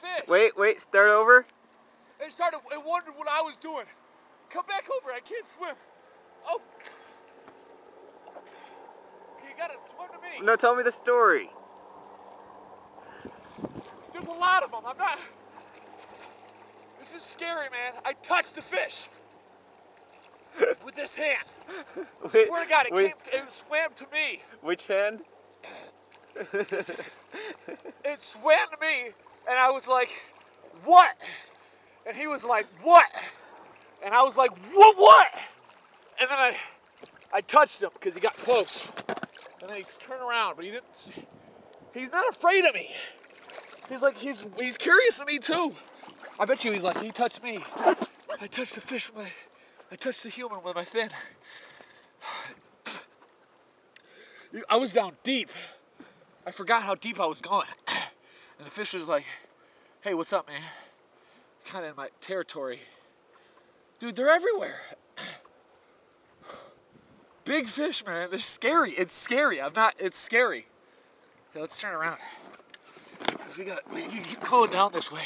fish. Wait, wait, start over. It started, it wondered what I was doing. Come back over, I can't swim. Oh. You gotta swim to me. No, tell me the story. There's a lot of them. I'm not. This is scary, man. I touched the fish with this hand. Wait, Swear to God, it, wait, came, it swam to me. which hand? It swam to me, and I was like, "What?" And he was like, "What?" And I was like, "What? What?" And then I, I touched him because he got close, and then he turned around, but he didn't. He's not afraid of me. He's like, he's he's curious of me too. I bet you he's like, he touched me. I touched the fish with my, I touched the human with my fin. I was down deep. I forgot how deep I was going. And the fish was like, hey, what's up, man? Kind of in my territory. Dude, they're everywhere. Big fish, man. They're scary. It's scary. I'm not, it's scary. Okay, let's turn around. Because we got, you keep going down this way.